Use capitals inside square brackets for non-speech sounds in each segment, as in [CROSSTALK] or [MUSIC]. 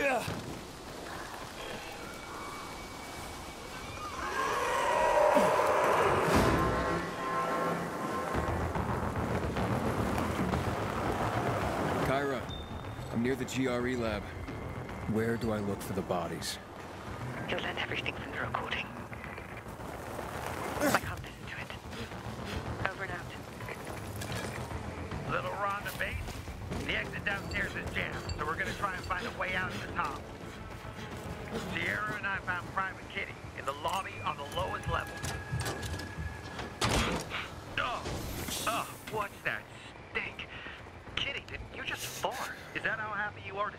Yeah. Kyra, I'm near the GRE lab. Where do I look for the bodies? You'll learn everything from the recording. Downstairs is jammed, so we're gonna try and find a way out at the top. Sierra and I found Private Kitty in the lobby on the lowest level. Oh, oh, what's that stink? Kitty, did you just fart? Is that how happy you are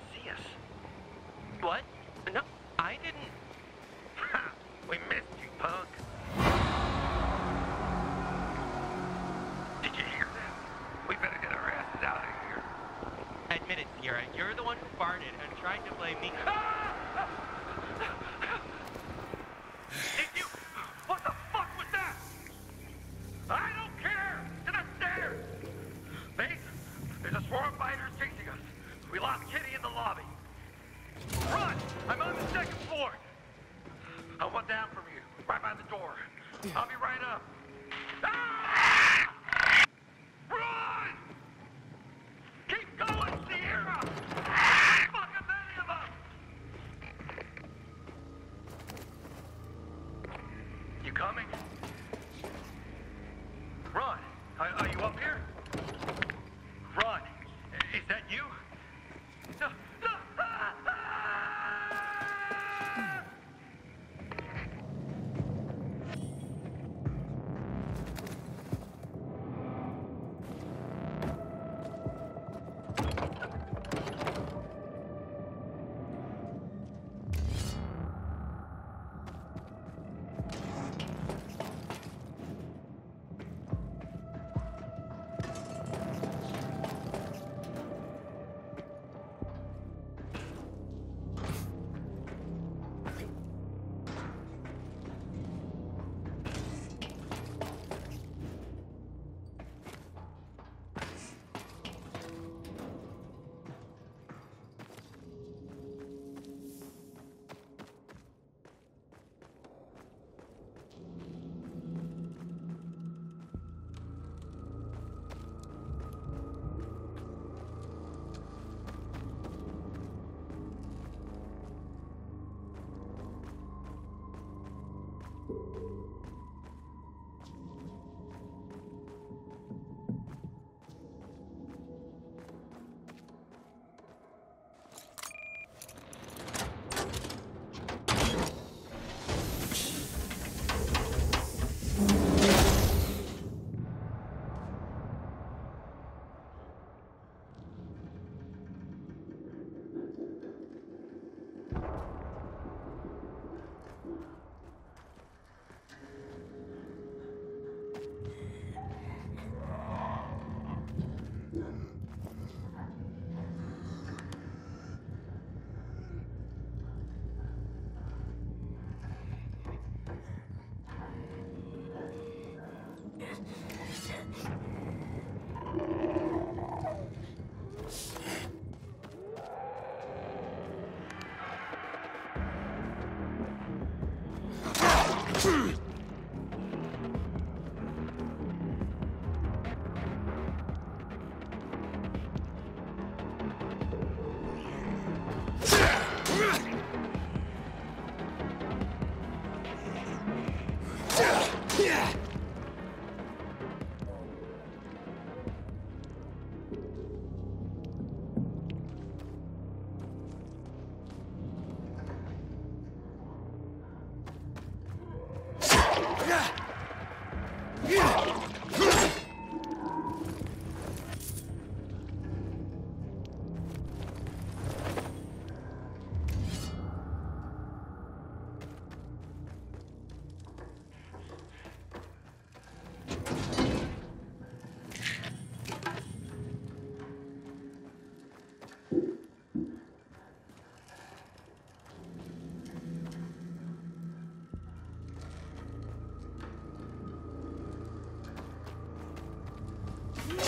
Sierra. You're the one who farted and tried to blame me. Did [LAUGHS] Hmph!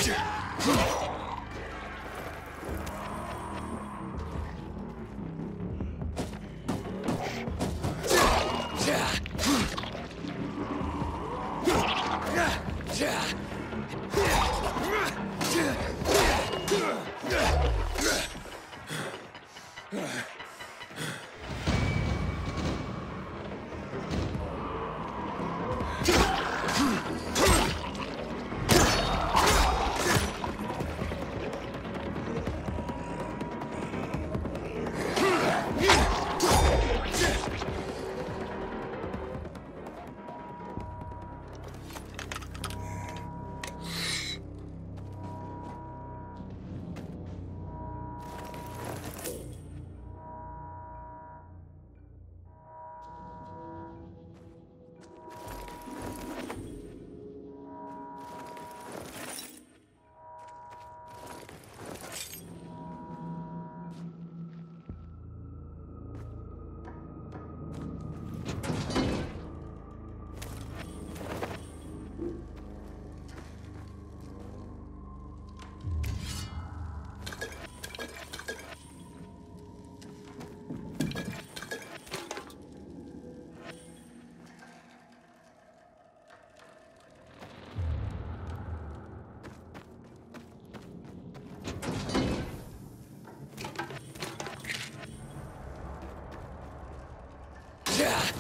Yeah.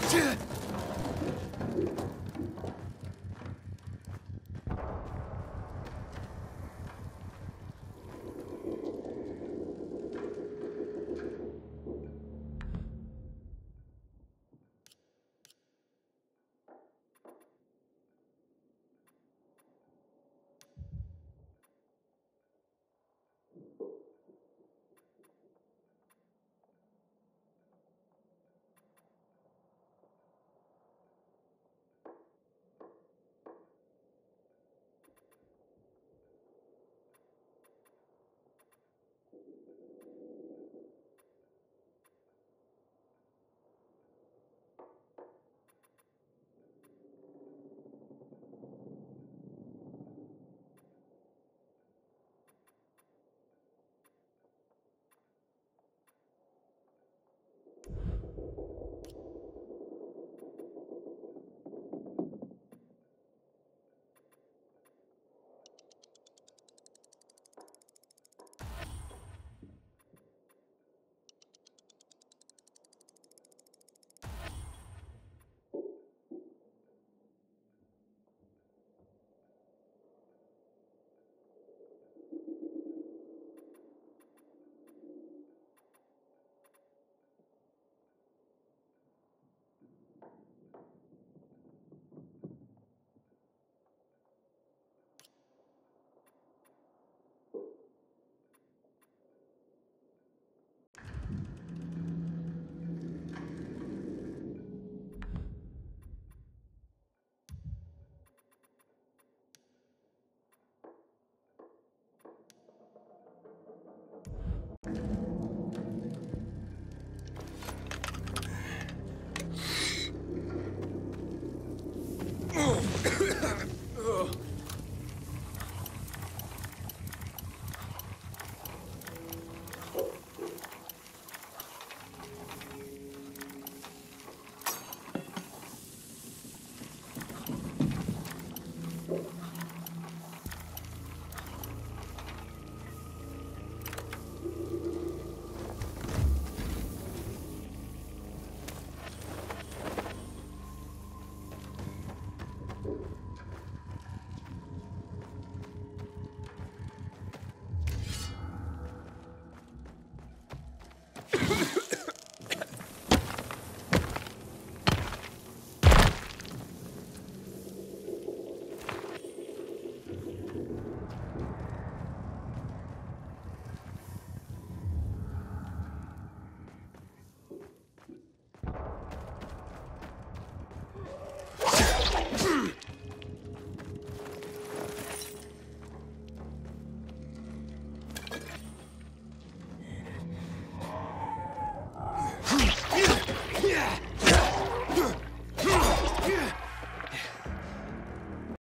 这 Ha ha ha!